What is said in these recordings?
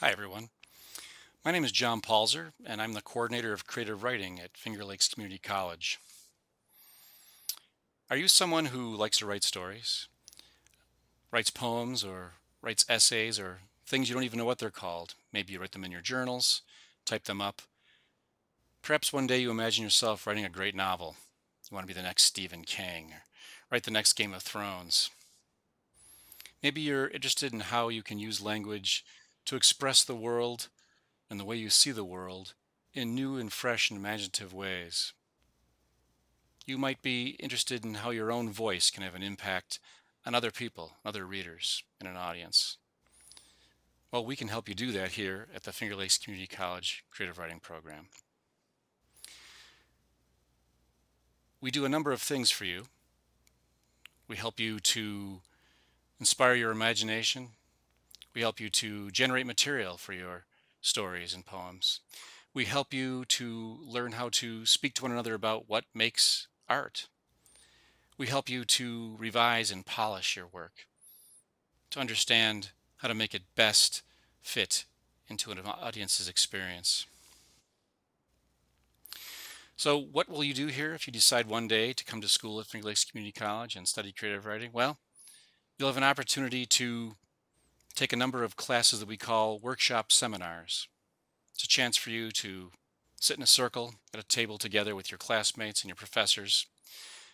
Hi, everyone. My name is Jon Palzer, and I'm the coordinator of creative writing at Finger Lakes Community College. Are you someone who likes to write stories, writes poems, or writes essays, or things you don't even know what they're called? Maybe you write them in your journals, type them up. Perhaps one day you imagine yourself writing a great novel. You want to be the next Stephen King, or write the next Game of Thrones. Maybe you're interested in how you can use language to express the world and the way you see the world in new and fresh and imaginative ways. You might be interested in how your own voice can have an impact on other people, other readers, and an audience. Well, we can help you do that here at the Finger Lakes Community College Creative Writing Program. We do a number of things for you. We help you to inspire your imagination, we help you to generate material for your stories and poems. We help you to learn how to speak to one another about what makes art. We help you to revise and polish your work, to understand how to make it best fit into an audience's experience. So what will you do here if you decide one day to come to school at Finger Lakes Community College and study creative writing? Well, you'll have an opportunity to take a number of classes that we call workshop seminars. It's a chance for you to sit in a circle at a table together with your classmates and your professors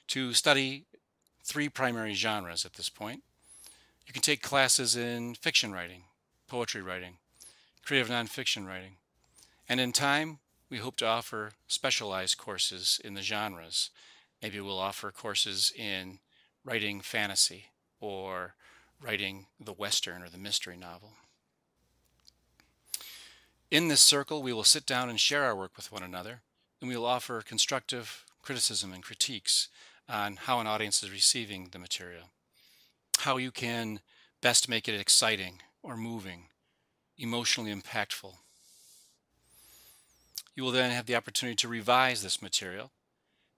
to study three primary genres at this point. You can take classes in fiction writing, poetry writing, creative nonfiction writing, and in time, we hope to offer specialized courses in the genres. Maybe we'll offer courses in writing fantasy or writing the Western or the mystery novel. In this circle, we will sit down and share our work with one another, and we will offer constructive criticism and critiques on how an audience is receiving the material, how you can best make it exciting or moving, emotionally impactful. You will then have the opportunity to revise this material,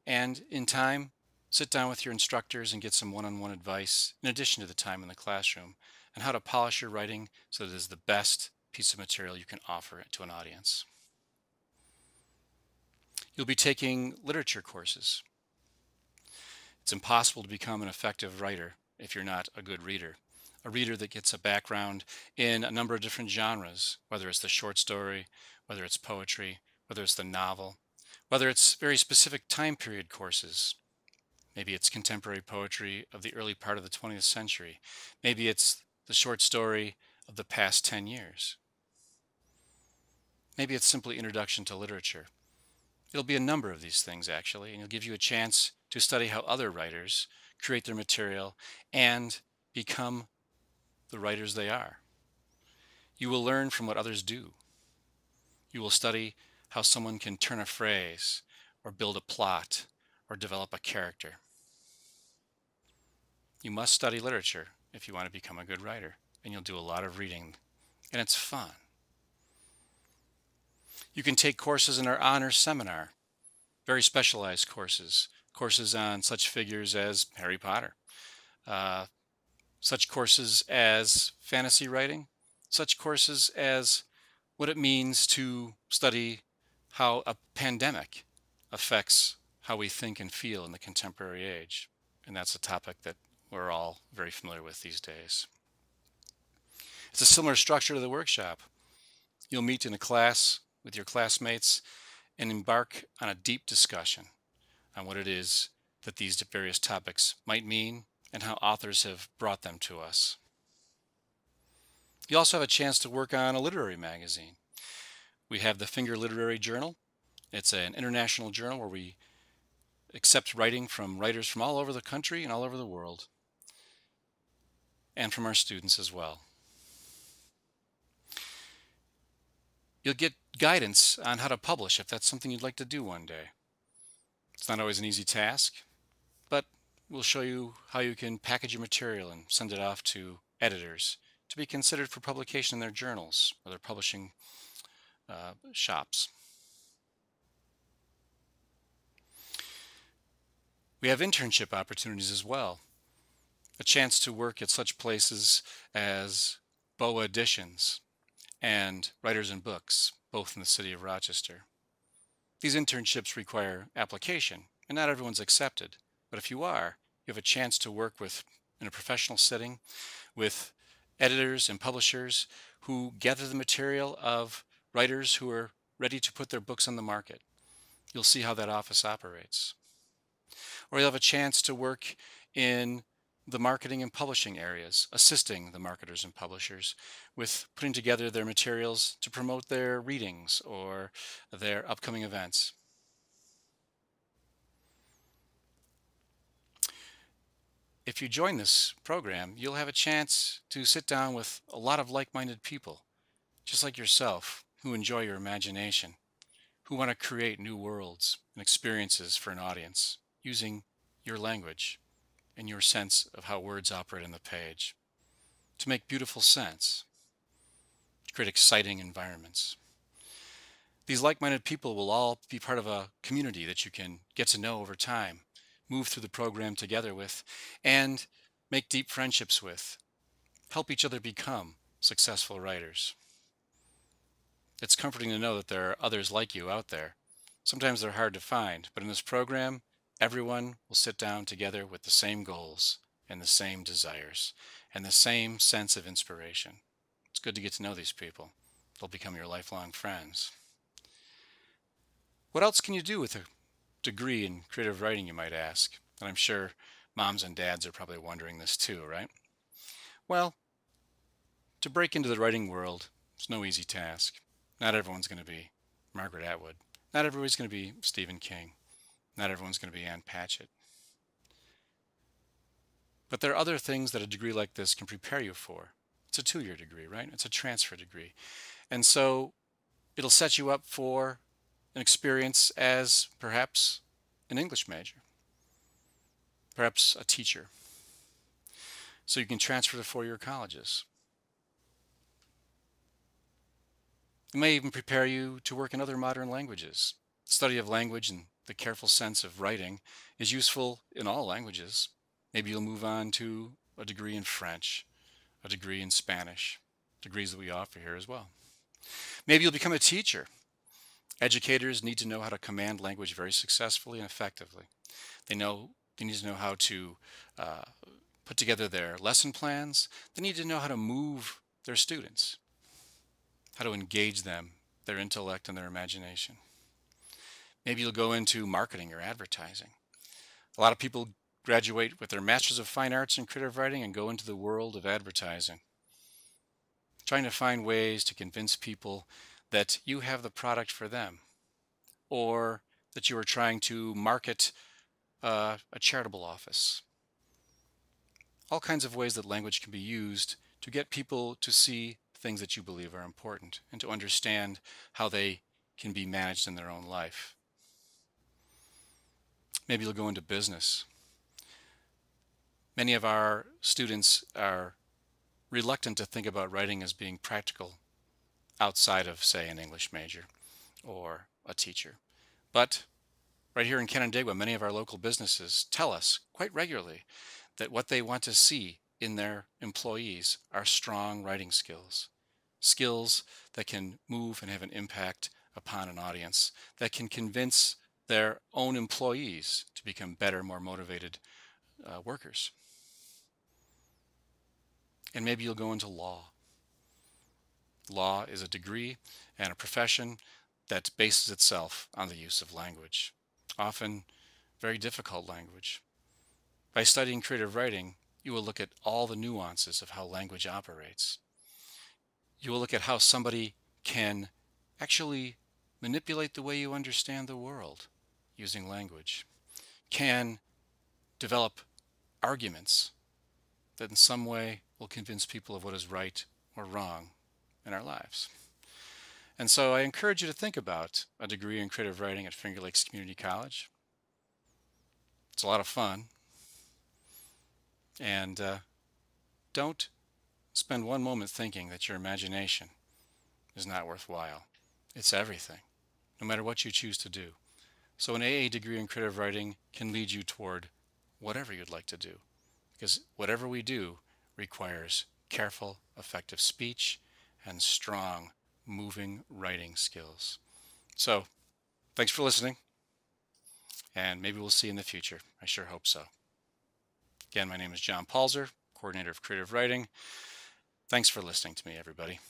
and in time, Sit down with your instructors and get some one-on-one advice in addition to the time in the classroom and how to polish your writing so that it is the best piece of material you can offer to an audience. You'll be taking literature courses. It's impossible to become an effective writer if you're not a good reader. A reader that gets a background in a number of different genres, whether it's the short story, whether it's poetry, whether it's the novel, whether it's very specific time period courses, Maybe it's contemporary poetry of the early part of the 20th century. Maybe it's the short story of the past 10 years. Maybe it's simply introduction to literature. It'll be a number of these things actually, and it'll give you a chance to study how other writers create their material and become the writers they are. You will learn from what others do. You will study how someone can turn a phrase or build a plot or develop a character. You must study literature if you want to become a good writer, and you'll do a lot of reading, and it's fun. You can take courses in our honors seminar, very specialized courses, courses on such figures as Harry Potter, uh, such courses as fantasy writing, such courses as what it means to study how a pandemic affects how we think and feel in the contemporary age. And that's a topic that we're all very familiar with these days. It's a similar structure to the workshop. You'll meet in a class with your classmates and embark on a deep discussion on what it is that these various topics might mean and how authors have brought them to us. You also have a chance to work on a literary magazine. We have the Finger Literary Journal. It's an international journal where we accept writing from writers from all over the country and all over the world and from our students as well. You'll get guidance on how to publish if that's something you'd like to do one day. It's not always an easy task, but we'll show you how you can package your material and send it off to editors to be considered for publication in their journals or their publishing uh, shops. We have internship opportunities as well a chance to work at such places as Boa Editions and Writers and Books, both in the city of Rochester. These internships require application, and not everyone's accepted. But if you are, you have a chance to work with, in a professional setting, with editors and publishers who gather the material of writers who are ready to put their books on the market. You'll see how that office operates. Or you'll have a chance to work in the marketing and publishing areas, assisting the marketers and publishers with putting together their materials to promote their readings or their upcoming events. If you join this program, you'll have a chance to sit down with a lot of like-minded people, just like yourself, who enjoy your imagination, who want to create new worlds and experiences for an audience using your language and your sense of how words operate on the page to make beautiful sense, to create exciting environments. These like-minded people will all be part of a community that you can get to know over time, move through the program together with, and make deep friendships with, help each other become successful writers. It's comforting to know that there are others like you out there. Sometimes they're hard to find, but in this program, everyone will sit down together with the same goals and the same desires and the same sense of inspiration. It's good to get to know these people. They'll become your lifelong friends. What else can you do with a degree in creative writing, you might ask? And I'm sure moms and dads are probably wondering this too, right? Well, to break into the writing world is no easy task. Not everyone's going to be Margaret Atwood. Not everybody's going to be Stephen King. Not everyone's going to be Ann Patchett. But there are other things that a degree like this can prepare you for. It's a two-year degree, right? It's a transfer degree. And so it'll set you up for an experience as perhaps an English major, perhaps a teacher. So you can transfer to four-year colleges. It may even prepare you to work in other modern languages. Study of language and the careful sense of writing is useful in all languages. Maybe you'll move on to a degree in French, a degree in Spanish, degrees that we offer here as well. Maybe you'll become a teacher. Educators need to know how to command language very successfully and effectively. They know they need to know how to uh, put together their lesson plans. They need to know how to move their students how to engage them, their intellect and their imagination. Maybe you'll go into marketing or advertising. A lot of people graduate with their Masters of Fine Arts in Creative Writing and go into the world of advertising. Trying to find ways to convince people that you have the product for them or that you are trying to market uh, a charitable office. All kinds of ways that language can be used to get people to see things that you believe are important and to understand how they can be managed in their own life. Maybe you'll go into business. Many of our students are reluctant to think about writing as being practical outside of, say, an English major or a teacher. But right here in Canandaigua, many of our local businesses tell us quite regularly that what they want to see in their employees are strong writing skills skills that can move and have an impact upon an audience, that can convince their own employees to become better, more motivated uh, workers. And maybe you'll go into law. Law is a degree and a profession that bases itself on the use of language, often very difficult language. By studying creative writing, you will look at all the nuances of how language operates you will look at how somebody can actually manipulate the way you understand the world using language, can develop arguments that in some way will convince people of what is right or wrong in our lives. And so I encourage you to think about a degree in creative writing at Finger Lakes Community College. It's a lot of fun. And uh, don't spend one moment thinking that your imagination is not worthwhile. It's everything, no matter what you choose to do. So an AA degree in creative writing can lead you toward whatever you'd like to do. Because whatever we do requires careful, effective speech and strong moving writing skills. So, thanks for listening, and maybe we'll see you in the future. I sure hope so. Again, my name is Jon Palzer, coordinator of creative writing. Thanks for listening to me, everybody.